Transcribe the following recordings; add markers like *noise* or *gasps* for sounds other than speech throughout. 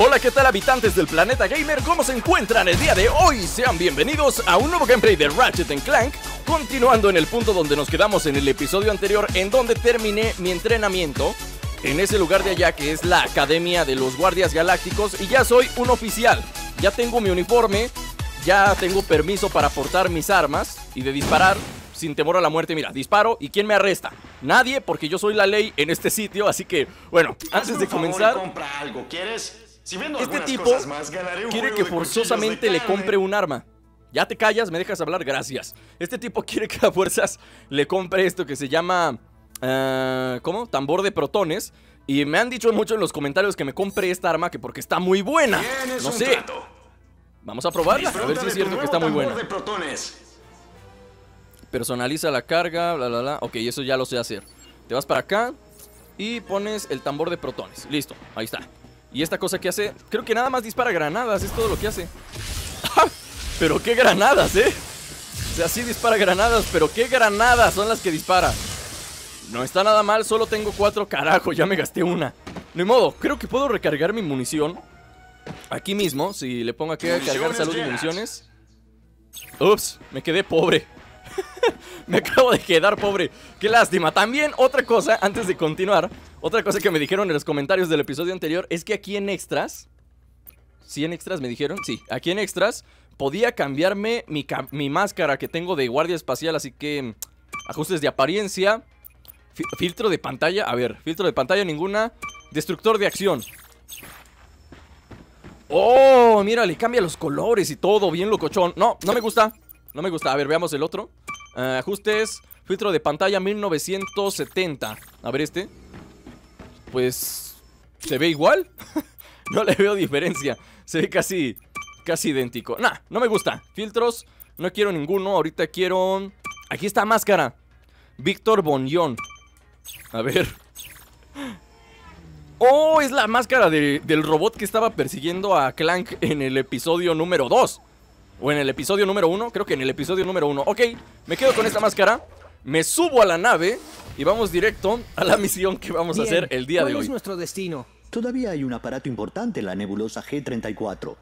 Hola, ¿qué tal habitantes del planeta gamer? ¿Cómo se encuentran el día de hoy? Sean bienvenidos a un nuevo gameplay de Ratchet Clank Continuando en el punto donde nos quedamos en el episodio anterior En donde terminé mi entrenamiento En ese lugar de allá que es la Academia de los Guardias Galácticos Y ya soy un oficial Ya tengo mi uniforme Ya tengo permiso para portar mis armas Y de disparar sin temor a la muerte. Mira, disparo y ¿quién me arresta? Nadie, porque yo soy la ley en este sitio. Así que, bueno, antes de comenzar... compra algo, ¿quieres? Este tipo quiere que forzosamente le compre un arma. Ya te callas, me dejas hablar, gracias. Este tipo *laughs* quiere que a fuerzas le compre esto que se llama... Uh, ¿Cómo? Tambor de protones. Y me han dicho mucho en los comentarios que me compre esta arma que porque está muy buena. No sé. Vamos a probarla, a ver si es cierto que está muy buena. Personaliza la carga, bla, bla, bla. Ok, eso ya lo sé hacer. Te vas para acá y pones el tambor de protones. Listo, ahí está. Y esta cosa que hace, creo que nada más dispara granadas, es todo lo que hace. pero qué granadas, ¿eh? O sea, sí dispara granadas, pero qué granadas son las que dispara. No está nada mal, solo tengo cuatro, carajo, ya me gasté una. De modo, creo que puedo recargar mi munición aquí mismo, si le pongo aquí a cargar salud y municiones. Ups, me quedé pobre. *laughs* me acabo de quedar pobre. Qué lástima. También otra cosa, antes de continuar, otra cosa que me dijeron en los comentarios del episodio anterior es que aquí en extras... ¿Sí en extras me dijeron? Sí, aquí en extras podía cambiarme mi, mi máscara que tengo de guardia espacial, así que... Ajustes de apariencia. filtro de pantalla. A ver, filtro de pantalla ninguna. Destructor de acción. Oh, mira, le cambia los colores y todo, bien locochón. No, no me gusta. No me gusta. A ver, veamos el otro. Uh, ajustes, filtro de pantalla 1970. A ver este. Pues... ¿Se ve igual? *laughs* no le veo diferencia. Se ve casi... Casi idéntico. Nah, no me gusta. Filtros, no quiero ninguno. Ahorita quiero... Aquí está máscara. Víctor Bonión. A ver. *laughs* Oh, es la máscara del robot que estaba persiguiendo a Clank en el episodio número 2. O en el episodio número uno, creo que en el episodio número uno Ok, me quedo con esta máscara Me subo a la nave Y vamos directo a la misión que vamos a hacer el día de hoy ¿Cuál es nuestro destino? Todavía hay un aparato importante en la nebulosa G34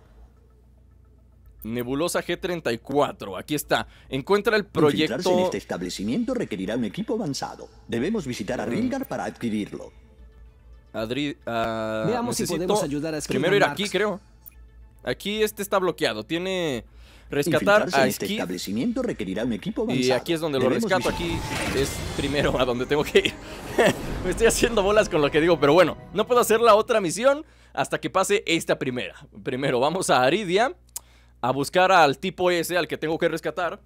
Nebulosa G34, aquí está. Encuentra el proyecto... en este establecimiento requerirá un equipo avanzado. Debemos visitar a mm. Rilgar para adquirirlo. Adri... Ah, Veamos si podemos ayudar a Primero ir aquí, creo. Aquí este está bloqueado. Tiene Rescatar a este establecimiento requerirá un equipo Y aquí es donde lo rescato, aquí es primero a donde tengo que ir. *laughs* Me estoy haciendo bolas con lo que digo, pero bueno, no puedo hacer la otra misión hasta que pase esta primera. Primero vamos a Aridia a buscar al tipo ese al que tengo que rescatar.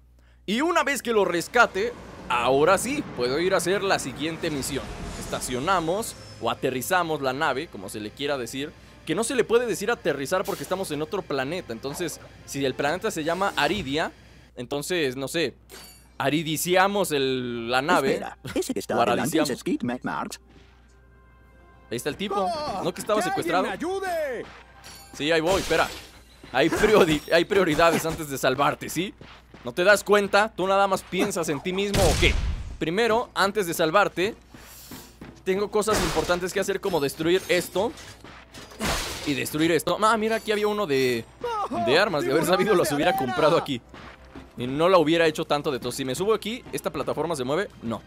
Y una vez que lo rescate, ahora sí, puedo ir a hacer la siguiente misión. Estacionamos o aterrizamos la nave, como se le quiera decir que no se le puede decir aterrizar porque estamos en otro planeta. Entonces, si el planeta se llama Aridia, entonces, no sé, aridiciamos el, la nave. Espera, ese que está es Skid Ahí está el tipo. ¿No que estaba secuestrado? ayude! Sí, ahí voy, espera. Hay, hay prioridades antes de salvarte, ¿sí? ¿No te das cuenta? ¿Tú nada más piensas en ti mismo o qué? Primero, antes de salvarte, tengo cosas importantes que hacer como destruir esto y destruir esto. Ah, mira, aquí había uno de, de armas. De haber sabido, los hubiera comprado aquí. Y no la hubiera hecho tanto de todo. Si me subo aquí, ¿esta plataforma se mueve? No.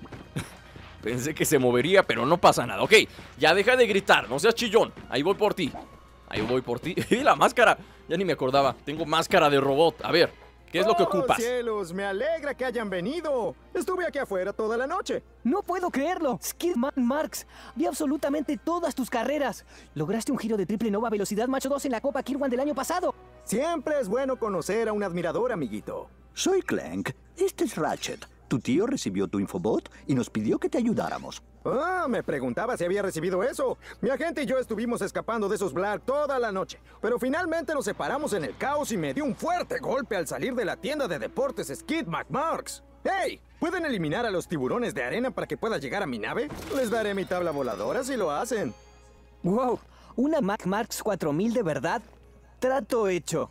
*laughs* Pensé que se movería, pero no pasa nada. Ok, ya deja de gritar, no seas chillón. Ahí voy por ti. Ahí voy por ti. *laughs* ¡Y la máscara! Ya ni me acordaba. Tengo máscara de robot. A ver, ¿Qué es lo que oh, ocupas? cielos! ¡Me alegra que hayan venido! Estuve aquí afuera toda la noche. No puedo creerlo. Skidman Marks, vi absolutamente todas tus carreras. Lograste un giro de triple nova velocidad macho 2 en la Copa Kirwan del año pasado. Siempre es bueno conocer a un admirador, amiguito. Soy Clank. Este es Ratchet. Tu tío recibió tu infobot y nos pidió que te ayudáramos. Ah, me preguntaba si había recibido eso. Mi agente y yo estuvimos escapando de esos Black toda la noche. Pero finalmente nos separamos en el caos y me dio un fuerte golpe al salir de la tienda de deportes Skid McMarks. ¡Hey! ¿Pueden eliminar a los tiburones de arena para que pueda llegar a mi nave? Les daré mi tabla voladora si lo hacen. ¡Wow! ¿Una McMarks 4000 de verdad? Trato hecho.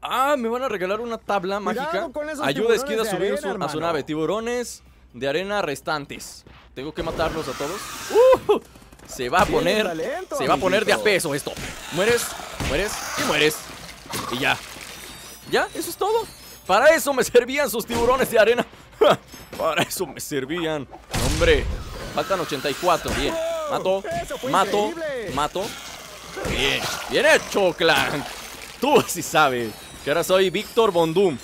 Ah, me van a regalar una tabla mágica. Ayuda a Skid a subir a su nave. Tiburones de arena restantes. ¿Tengo que matarlos a todos? ¡Uh! Se va a poner. talento, Se va a poner de a peso esto. Mueres, mueres y mueres. Y ya. Ya, eso es todo. Para eso me servían sus tiburones de arena. *laughs* Para eso me servían. Hombre, faltan 84. Bien. Mato, mato, increíble. mato. Bien, bien hecho, Clank. Tú sí sabes que ahora soy Víctor Bondum.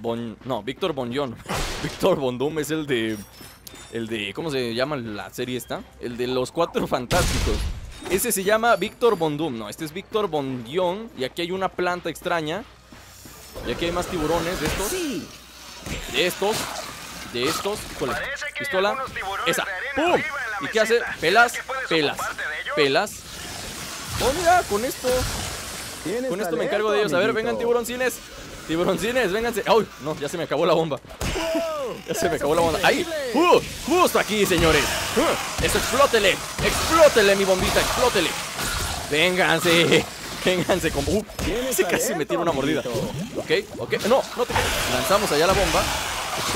Bon, no, Víctor Bonjon. *laughs* Víctor Bondum es el de. El de. ¿Cómo se llama la serie esta? El de los cuatro fantásticos. Ese se llama Víctor Bondum. No, este es Víctor Bonjon. Y aquí hay una planta extraña. Y aquí hay más tiburones de estos. Sí. De estos. De estos. Híjole, Pistola. Esa. ¡Pum! ¿Y qué hace? Pelas. ¿Crees que puedes Pelas. Pelas. Oh, mira, con esto. Con esto me encargo de ellos. A ver, vengan tiburoncines. Tiburoncines, vénganse. ¡Ay! No, ya se me acabó la bomba. Ya se me acabó la bomba. ¡Ahí! ¡Uh! ¡Justo aquí, señores! ¡Uh! ¡Eso explótele! ¡Explótele, mi bombita! ¡Explótele! ¡Vénganse! *laughs* ¡Vénganse! Como... ¡Uh! Ese casi me tira una mordida. Ok, ok. No, no te Lanzamos allá la bomba.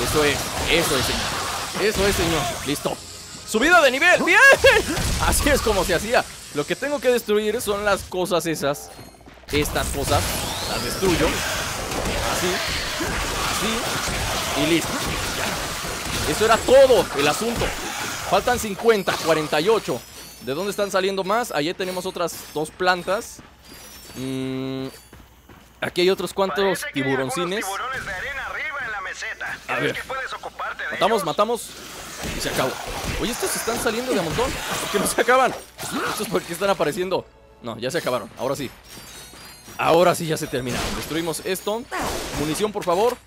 Eso es, eso es, señor. Eso es, señor. Listo. ¡Subida de nivel! ¡Bien! *laughs* Así es como se hacía. Lo que tengo que destruir son las cosas esas. Estas cosas. Las destruyo. Así. Así. Y listo. Eso era todo el asunto. Faltan 50, 48. ¿De dónde están saliendo más? Allí tenemos otras dos plantas. Mm, aquí hay otros cuantos Parece tiburoncines. A ¿Crees ver. que puedes ocuparte de Matamos, ellos? matamos. Y se acabó. Oye, estos están saliendo de a montón. ¿Por qué no se acaban? ¿Estos por qué están apareciendo? No, ya se acabaron. Ahora sí. Ahora sí ya se terminaron. Destruimos esto. Munición, por favor.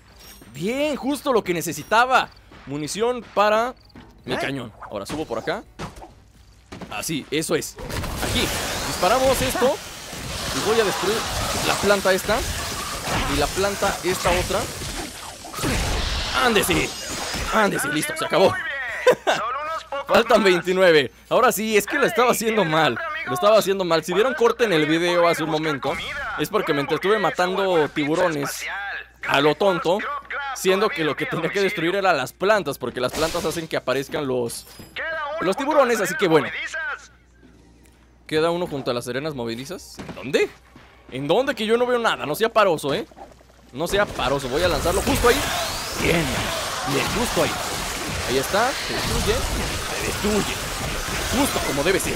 Bien, justo lo que necesitaba. Munición para mi cañón. Ahora subo por acá. Así, eso es. Aquí. Disparamos esto. Y voy a destruir la planta esta. Y la planta esta otra. Ándese. Ándese, listo, se acabó. *laughs* Faltan más. 29. Ahora sí, es que lo estaba haciendo mal. Lo estaba haciendo mal. Si vieron corte en el video hace un momento, es porque me entretuve matando tiburones a lo tonto, siendo que lo que tenía que destruir era las plantas, porque las plantas hacen que aparezcan los... los tiburones, así que bueno. Queda uno junto a las arenas movedizas. ¿En dónde? ¿En dónde? Que yo no veo nada. No sea paroso, ¿eh? No sea paroso. Voy a lanzarlo justo ahí. Bien. Bien, justo ahí. Ahí está. Se destruye. Se destruye. Justo como debe ser.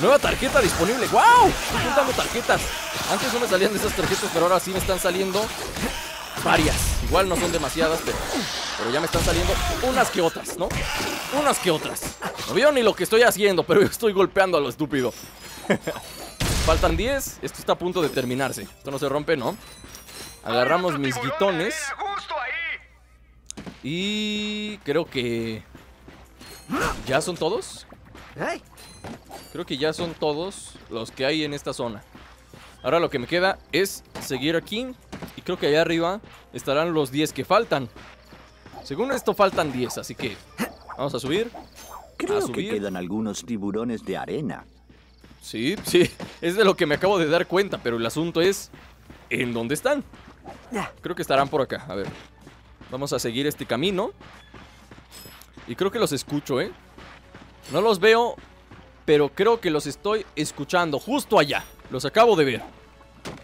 Nueva tarjeta disponible. ¡Wow! Estoy juntando tarjetas. Antes no me salían de esas tarjetas, pero ahora sí me están saliendo varias. Igual no son demasiadas, pero, pero ya me están saliendo unas que otras, ¿no? Unas que otras. No veo ni lo que estoy haciendo, pero yo estoy golpeando a lo estúpido. Faltan 10. Esto está a punto de terminarse. Esto no se rompe, ¿no? Agarramos mis guitones. Justo ahí. Y creo que... ¿Ya son todos? Creo que ya son todos los que hay en esta zona. Ahora lo que me queda es seguir aquí. Y creo que allá arriba estarán los 10 que faltan. Según esto faltan 10, así que vamos a subir. Creo A que quedan algunos tiburones de arena. Sí, sí, es de lo que me acabo de dar cuenta, pero el asunto es ¿en dónde están? Creo que estarán por acá, a ver. Vamos a seguir este camino. Y creo que los escucho, ¿eh? No los veo, pero creo que los estoy escuchando justo allá. Los acabo de ver.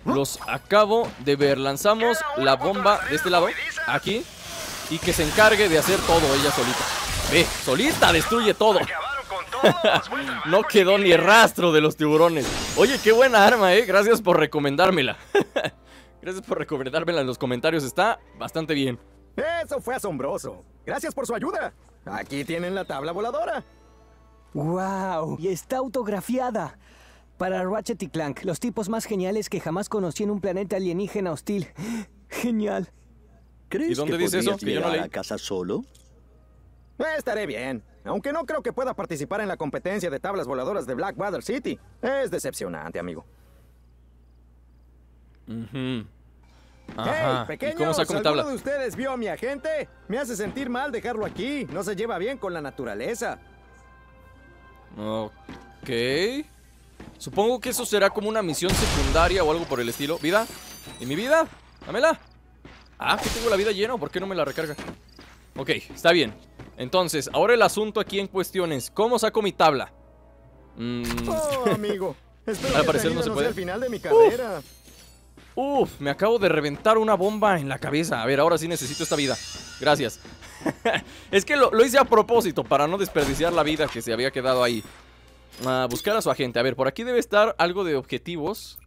Los acabo de ver. Lanzamos la bomba de este lado, aquí, y que se encargue de hacer todo ella solita. Ve, solita destruye todo. *laughs* Trabajo, No quedó ni rastro de los tiburones. Oye, qué buena arma, eh. Gracias por recomendármela. *laughs* Gracias por recomendármela en los comentarios. Está bastante bien. Eso fue asombroso. Gracias por su ayuda. Aquí tienen la tabla voladora. ¡Wow! Y está autografiada. Para Ratchet y Clank, los tipos más geniales que jamás conocí en un planeta alienígena hostil. *gasps* Genial. ¿Crees ¿Y dónde que dice eso? podrías Que yo no llegar leí. a casa solo? Eh, Estaré bien. Aunque no creo que pueda participar en la competencia de tablas voladoras de Blackwater City. Es decepcionante, amigo. Ujú. Ajá. Hey, ¿Y pequeños, cómo saco mi ¿alguno tabla? de ustedes vio a mi agente? Me hace sentir mal dejarlo aquí. No se lleva bien con la naturaleza. Ok. Supongo que eso será como una misión secundaria o algo por el estilo. ¿Vida? ¿Y mi vida? Dámela. Ah, que tengo la vida llena. ¿Por qué no me la recarga? Ok, está bien. Entonces, ahora el asunto aquí en cuestión es: ¿cómo saco mi tabla? Mm, Oh, amigo. *laughs* Espero Al que parecer esta no se puede. final de mi carrera. Uf, me acabo de reventar una bomba en la cabeza. A ver, ahora sí necesito esta vida. Gracias. *laughs* es que lo, lo hice a propósito para no desperdiciar la vida que se había quedado ahí. Ah, buscar a su agente. A ver, por aquí debe estar algo de objetivos.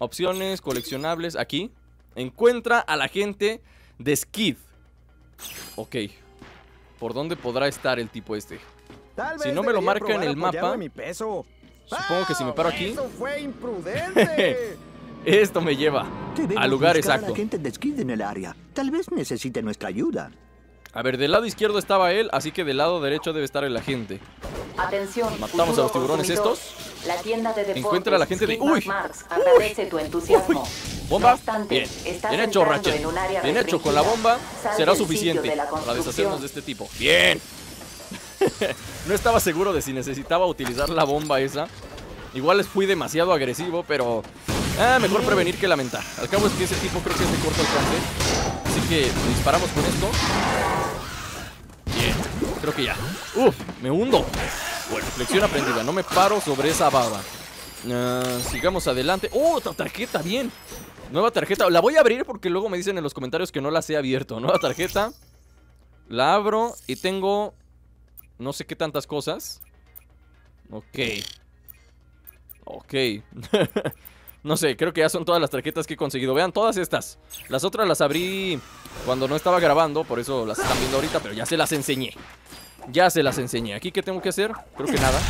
Opciones, coleccionables. Aquí. Encuentra al agente de Skid. Ok. ¿Por dónde podrá estar el tipo este? Tal Si no me lo marca en el mapa, en mi peso. supongo que si me paro aquí- ¡Eso fue *laughs* imprudente! Esto me lleva al lugar exacto. a la gente de Skid en el área. Tal vez necesite nuestra ayuda. A ver, del lado izquierdo estaba él, así que del lado derecho debe estar el agente. Atención, ¿Matamos a los tiburones estos? La tienda de deportes Encuentra a la gente de- ¡Uy! Marks agradece tu entusiasmo. ¿Bomba? No obstante, Bien. Bien hecho, Ratchet. Bien hecho, con la bomba será suficiente para deshacernos de este tipo. ¡Bien! *laughs* no estaba seguro de si necesitaba utilizar la bomba esa. Igual fui demasiado agresivo, pero... Ah, mejor prevenir que lamentar. Al cabo es que ese tipo creo que es de corto alcance. Así que disparamos con esto. Creo que ya. Uf, me hundo. Bueno, lección aprendida. No me paro sobre esa baba. Ah, sigamos adelante. ¡Oh, otra tarjeta! Bien. Nueva tarjeta. La voy a abrir porque luego me dicen en los comentarios que no las he abierto. Nueva tarjeta. La abro y tengo... No sé qué tantas cosas. Ok. Ok. *laughs* no sé, creo que ya son todas las tarjetas que he conseguido. Vean, todas estas. Las otras las abrí cuando no estaba grabando, por eso las están viendo ahorita, pero ya se las enseñé. Ya se las enseñé. ¿Aquí qué tengo que hacer? Creo que nada.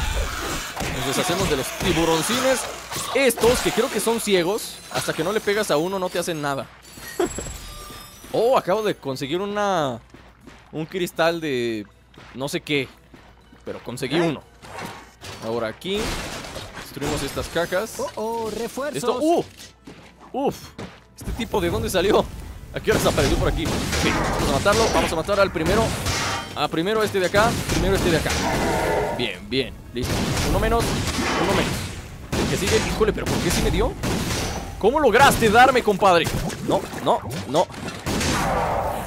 Nos deshacemos de los tiburoncines. Estos, que creo que son ciegos. Hasta que no le pegas a uno, no te hacen nada. oh, acabo de conseguir una... Un cristal de... No sé qué. Pero conseguí uno. Ahora aquí. Destruimos estas cajas. Oh, oh, refuerzos. Esto, ¡uh! ¡Uf! ¿Este tipo de dónde salió? ¿A qué hora apareció por aquí? Vamos a matarlo. Vamos a matar al primero. A primero este de acá. Primero este de acá. Bien, bien. Listo. Uno menos. Uno menos. El que sigue. Híjole, pero ¿por qué sí me dio? ¿Cómo lograste darme, compadre? No, no, no.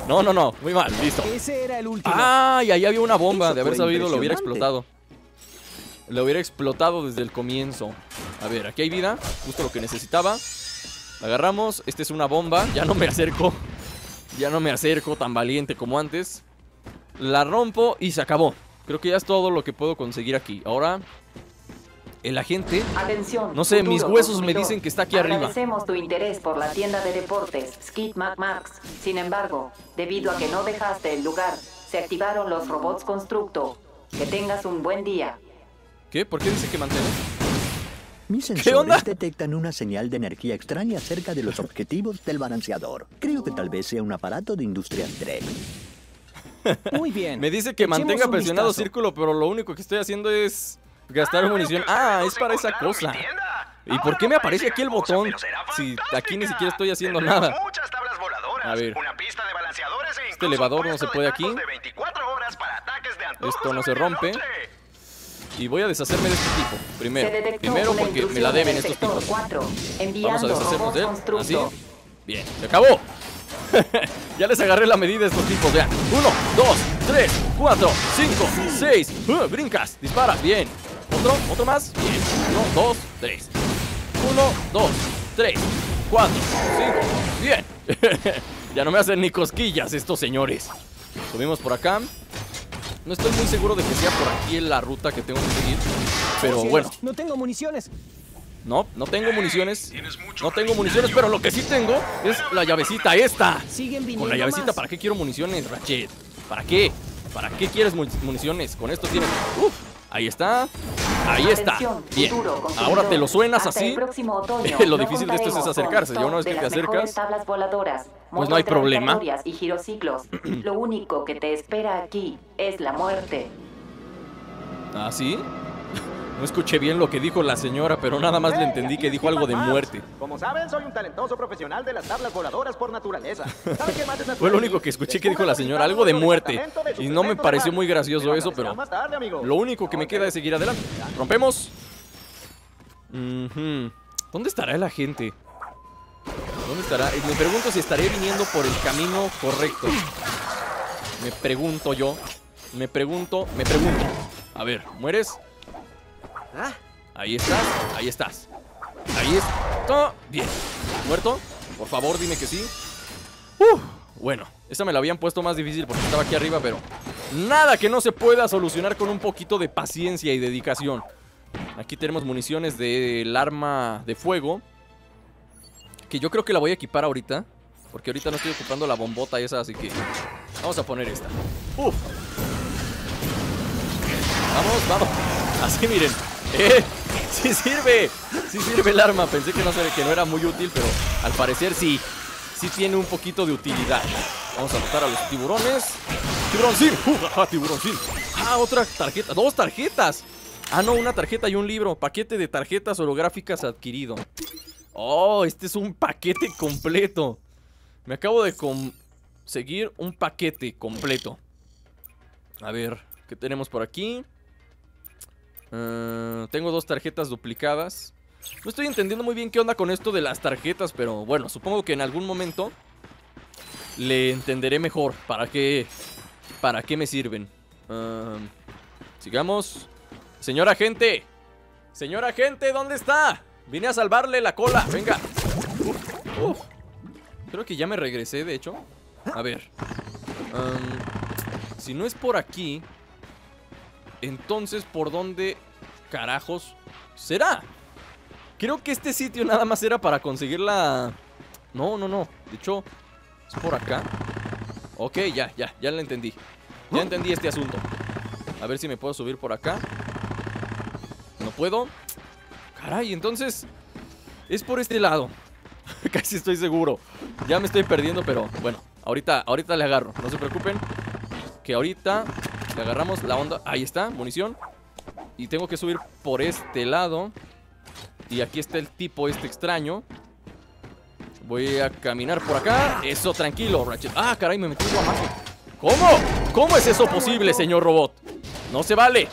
No, no, no. Muy mal. Listo. Ese era el último. ¡Ay! Ahí había una bomba. Eso De haber sabido, lo hubiera explotado. Lo hubiera explotado desde el comienzo. A ver, aquí hay vida. Justo lo que necesitaba. La agarramos. Esta es una bomba. Ya no me acerco. Ya no me acerco tan valiente como antes. La rompo y se acabó. Creo que ya es todo lo que puedo conseguir aquí. Ahora, el agente. Atención. No sé, futuro mis huesos me dicen que está aquí arriba. Agradecemos tu interés por la tienda de deportes Skid Max. Sin embargo, debido a que no dejaste el lugar, se activaron los robots constructo. Que tengas un buen día. ¿Qué? ¿Por qué dice que mantiene? Mis onda? sensores detectan una señal de energía extraña cerca de los objetivos del balanceador. Creo que tal vez sea un aparato de Industrial *laughs* Trek. Muy bien. Me dice que Echemos mantenga presionado vistazo. círculo, pero lo único que estoy haciendo es gastar munición. Ah, es para esa cosa. ¿Y por qué me aparece aquí el botón? Si aquí ni siquiera estoy haciendo nada. Muchas tablas voladoras, A ver. una pista de balanceadores e Este elevador no se puede de aquí. tacos de 24 horas para ataques de antojos Esto no se rompe. Y voy a deshacerme de este tipo. Primero. Primero porque me la en deben estos tipos. 4, Vamos a deshacernos de él. Así. Bien, se acabó. *laughs* ya les agarré la medida a estos tipos. Vean. Uno, dos, tres, cuatro, cinco, seis. Uh, brincas, dispara. Bien. Otro, otro más. Bien. Uno, dos, tres. Uno, dos, tres, cuatro, cinco. Bien. *laughs* ya no me hacen ni cosquillas estos señores. Subimos por acá. No estoy muy seguro de que sea por aquí en la ruta que tengo que seguir. Pero Oh, bueno, No tengo municiones. no, no tengo municiones. No tengo municiones, pero lo que sí tengo es la llavecita esta. Siguen viniendo Con la llavecita. ¿para qué quiero municiones, Ratchet? ¿Para qué? ¿Para qué quieres mu- municiones? Con esto tienes. Uf, ahí está. Ahí está. Bien. Ahora te lo suenas así. *laughs* Lo difícil de esto es acercarse. Ya una vez que te acercas, pues no hay problema. y girociclos. *clears throat* Lo único que te espera aquí es la muerte. ¿Ah, sí? No escuché bien lo que dijo la señora, pero nada más le entendí que dijo algo de muerte. Como saben, soy un talentoso profesional de las tablas voladoras por naturaleza. ¿Saben qué más es natural Fue lo único que escuché que dijo la señora, algo de muerte. Y no me pareció muy gracioso eso, pero lo único que me queda es seguir adelante. ¿Rompemos? ¿Dónde estará el agente? ¿Dónde estará? Me pregunto si estaré viniendo por el camino correcto. Me pregunto yo. Me pregunto, me pregunto. A ver, ¿mueres? Ah, Ahí estás, ahí estás. Ahí está. Bien. ¿Muerto? Por favor, dime que sí. Uf, bueno, esa me la habían puesto más difícil porque estaba aquí arriba, pero nada que no se pueda solucionar con un poquito de paciencia y dedicación. Aquí tenemos municiones del arma de fuego. Que yo creo que la voy a equipar ahorita. Porque ahorita no estoy ocupando la bombota esa, así que vamos a poner esta. Uf. Vamos, vamos. Así miren. ¡Eh! *laughs* ¡Sí sirve! Sí sirve el arma. Pensé que no, era muy útil, pero al parecer sí. Sí tiene un poquito de utilidad. Vamos a matar a los tiburones. ¡Tiburoncín! ¡Uh! ajá, ¡Tiburoncín! ¡Ah, otra tarjeta! ¡Dos tarjetas! Ah, no, una tarjeta y un libro. Paquete de tarjetas holográficas adquirido. Oh, este es un paquete completo. Me acabo de conseguir un paquete completo. A ver, ¿qué tenemos por aquí? Eh, tengo dos tarjetas duplicadas. No estoy entendiendo muy bien qué onda con esto de las tarjetas, pero bueno, supongo que en algún momento le entenderé mejor para qué, para qué me sirven. Sigamos. Señora agente, señora agente, ¿dónde está? Vine a salvarle la cola, venga. Uf, uf. Creo que ya me regresé, de hecho. A ver. Si no es por aquí, entonces, ¿por dónde carajos será? Creo que este sitio nada más era para conseguir la... No, no, no. De hecho, es por acá. Ok, ya, ya, ya lo entendí. Ya entendí este asunto. A ver si me puedo subir por acá. No puedo. Caray, entonces... Es por este lado. *laughs* Casi estoy seguro. Ya me estoy perdiendo, pero bueno. Ahorita, ahorita le agarro. No se preocupen. Que ahorita le agarramos la onda. Ahí está, munición. Y tengo que subir por este lado. Y aquí está el tipo este extraño. Voy a caminar por acá. Eso, tranquilo, Ratchet. Ah, caray, me metí un guamazo. ¿Cómo? ¿Cómo es eso posible, señor robot? No se vale.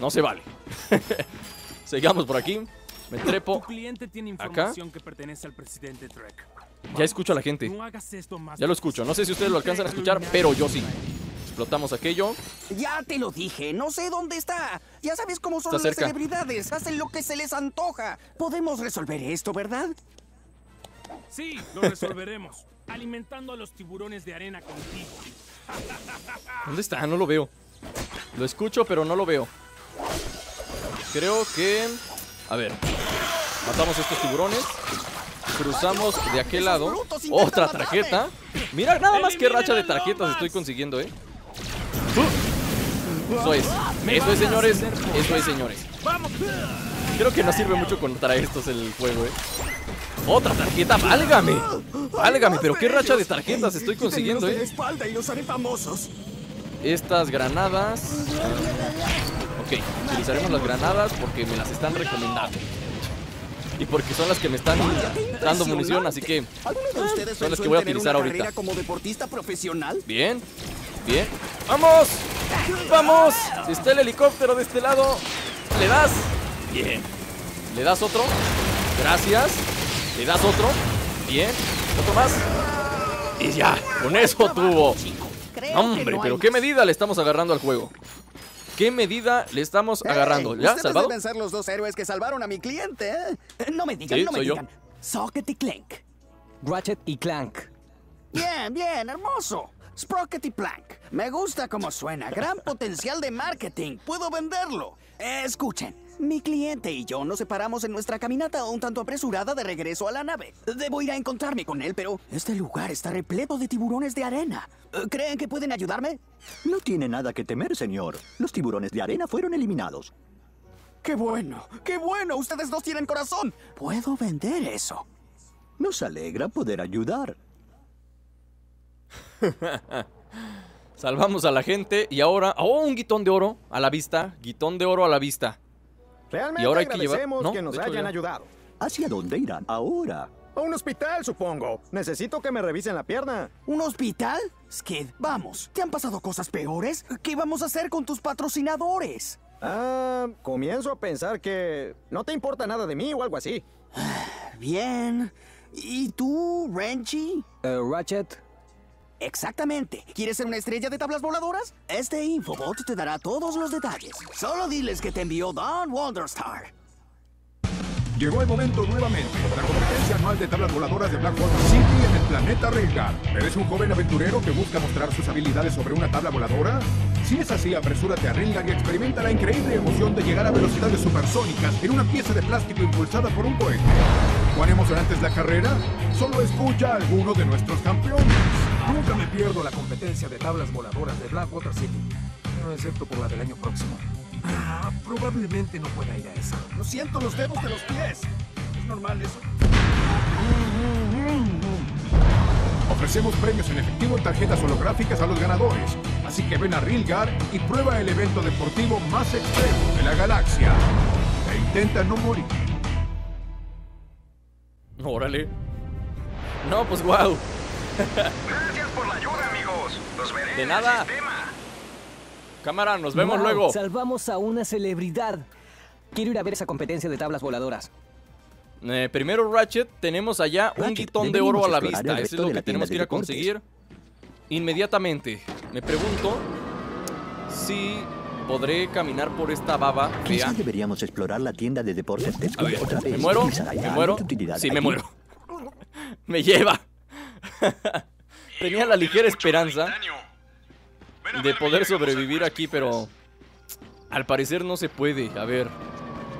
No se vale. *laughs* Sigamos por aquí. Me trepo. Tu cliente tiene Acá. información que pertenece al presidente Drake. Ya escucho a la gente. Ya lo escucho. No sé si ustedes lo alcanzan a escuchar, pero yo sí. Explotamos aquello. ya te lo dije, no sé dónde está. Ya sabes cómo son las celebridades, hacen lo que se les antoja. Podemos resolver esto, ¿verdad? Sí, lo resolveremos. *laughs* alimentando a los tiburones de arena contigo. *laughs* ¿Dónde está? No lo veo. Lo escucho, pero no lo veo. Creo que... A ver. Matamos a estos tiburones. Cruzamos de aquel lado. Otra tarjeta. Mira nada más que racha de tarjetas estoy consiguiendo, ¿eh? Eso es. Eso es, señores. Eso es, señores. Creo que no sirve mucho contra estos el juego, ¿eh? Otra tarjeta, válgame. Válgame, pero qué racha de tarjetas estoy consiguiendo, ¿eh? Estas granadas. ok, utilizaremos las granadas porque me las están recomendando. Y porque son las que me están dando munición, así que. ¿Alguno de ustedes Son las que voy a utilizar ahorita. como deportista profesional? Bien, bien. ¡Vamos! ¡Vamos! Si está el helicóptero de este lado, le das. Bien. Le das otro. Gracias. Le das otro. Bien. Otro más. Y ya, con eso tuvo. Hombre, pero qué medida le estamos agarrando al juego. ¿Qué medida le estamos agarrando? Hey, ¿Ya? ¿Salvado? deben ser los dos héroes que salvaron a mi cliente, ¿eh? No me digan, Sí, no me soy yo. digan. Socket y Clank. Ratchet y Clank. Bien, bien, hermoso. Sprocket y Plank. Me gusta cómo suena. Gran *laughs* potencial de marketing. Puedo venderlo. Eh, Escuchen. Mi cliente y yo nos separamos en nuestra caminata un tanto apresurada de regreso a la nave. Debo ir a encontrarme con él, pero este lugar está repleto de tiburones de arena. Eh, ¿Creen que pueden ayudarme? No tiene nada que temer, señor. Los tiburones de arena fueron eliminados. ¡Qué bueno! ¡Qué bueno! Ustedes dos tienen corazón. Puedo vender eso. Nos alegra poder ayudar. *laughs* Salvamos a la gente y ahora. ¡Oh, un guitón de oro a la vista! Guitón de oro a la vista. Realmente Y ahora hay que llevar- agradecemos no, que nos hecho hayan ya. ayudado. ¿Hacia dónde irán ahora? A un hospital, supongo. Necesito que me revisen la pierna. ¿Un hospital? Skid, vamos. ¿Te han pasado cosas peores? ¿Qué vamos a hacer con tus patrocinadores? Ah, comienzo a pensar que no te importa nada de mí o algo así. *sighs* Bien. ¿Y tú, Renchi? Eh, Ratchet, Exactamente. ¿Quieres ser una estrella de tablas voladoras? Este Infobot te dará todos los detalles. Solo diles que te envió Don Wonderstar. Llegó el momento nuevamente. La competencia anual de tablas voladoras de Blackwater City en el planeta Rengar. ¿Eres un joven aventurero que busca mostrar sus habilidades sobre una tabla voladora? Si es así, apresúrate a Rengar y experimenta la increíble emoción de llegar a velocidades supersónicas en una pieza de plástico impulsada por un cohete. ¿Cuán emocionante es la carrera? Solo escucha a alguno de nuestros campeones. Nunca me pierdo la competencia de tablas voladoras de Blackwater City. No, excepto por la del año próximo. Ah, probablemente no pueda ir a esa. Lo siento, los dedos de los pies. Es normal eso. Ofrecemos premios en efectivo y tarjetas holográficas a los ganadores. Así que ven a Rilgar y prueba el evento deportivo más extremo de la galaxia. E intenta no morir. Órale. No, pues wow. *laughs* Gracias por la ayuda, amigos. Los veré De nada. Cámara, nos vemos Wow, luego. Salvamos a una celebridad. Quiero ir a ver esa competencia de tablas voladoras. Eh, primero, Ratchet, tenemos allá un Ratchet, guitón de oro a la vista. Eso es lo que tenemos que ir a conseguir inmediatamente. Me pregunto si podré caminar por esta baba fea. Quizá deberíamos explorar la tienda de deportes de A ver, otra vez. ¿me muero? ¿Me muero? Sí, me muero. *laughs* Me lleva. *laughs* Tenía la ligera esperanza de poder sobrevivir aquí, pero al parecer no se puede. A ver,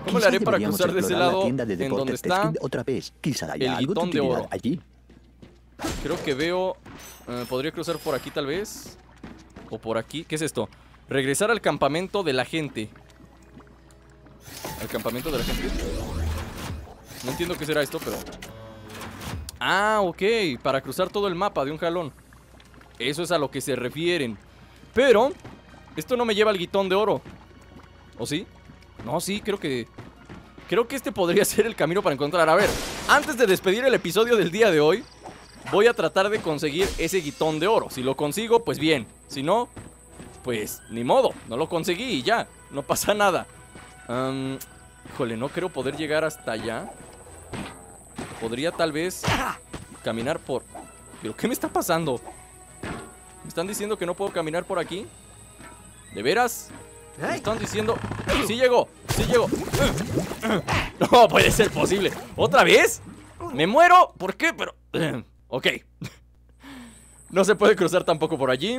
¿cómo le haré para cruzar de ese la lado de en donde está? Otra vez. Quizá haya el algo de guitón de utilidad oro. allí. Creo que veo... eh, ¿Podría cruzar por aquí tal vez? ¿O por aquí? ¿Qué es esto? Regresar al campamento de la gente. ¿Al campamento de la gente? No entiendo qué será esto, pero... Ah, ok. Para cruzar todo el mapa de un jalón. Eso es a lo que se refieren. Pero... Esto no me lleva al guitón de oro. ¿O sí? No, sí, creo que... Creo que este podría *laughs* ser el camino para encontrar. A ver, antes de despedir el episodio del día de hoy, voy a tratar de conseguir ese guitón de oro. Si lo consigo, pues bien. Si no, pues ni modo. No lo conseguí y ya. No pasa nada. Am, híjole, no creo poder llegar hasta allá. Podría tal vez caminar por... ¿Pero qué me está pasando? ¿Me están diciendo que no puedo caminar por aquí? ¿De veras? Me están diciendo... ¡Sí llegó! ¡Sí llegó! *laughs* No puede ser posible. ¿Otra vez? ¿Me muero? ¿Por qué? Pero... *clears throat* Ok. *laughs* No se puede cruzar tampoco por allí.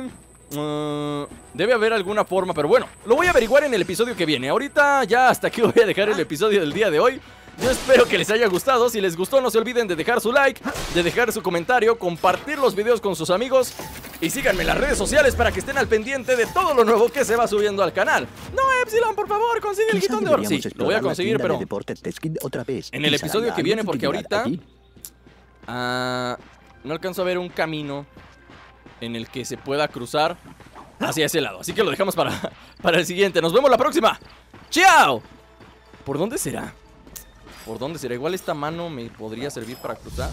Uh, debe haber alguna forma, pero bueno, lo voy a averiguar en el episodio que viene. Ahorita ya hasta aquí voy a dejar el episodio del día de hoy. Yo espero que les haya gustado. Si les gustó, no se olviden de dejar su like, de dejar su comentario, compartir los videos con sus amigos y síganme en las redes sociales para que estén al pendiente de todo lo nuevo que se va subiendo al canal. No, Epsilon, por favor, consigue el Quizá guitón de oro. Sí, lo voy a conseguir, pero otra vez. en el episodio que viene, porque ahorita ah, no alcanzo a ver un camino en el que se pueda cruzar hacia ese lado. Así que lo dejamos para, *laughs* para el siguiente. Nos vemos la próxima. ¡Chao! ¿Por dónde será? ¿Por dónde será? Igual esta mano me podría servir para cruzar.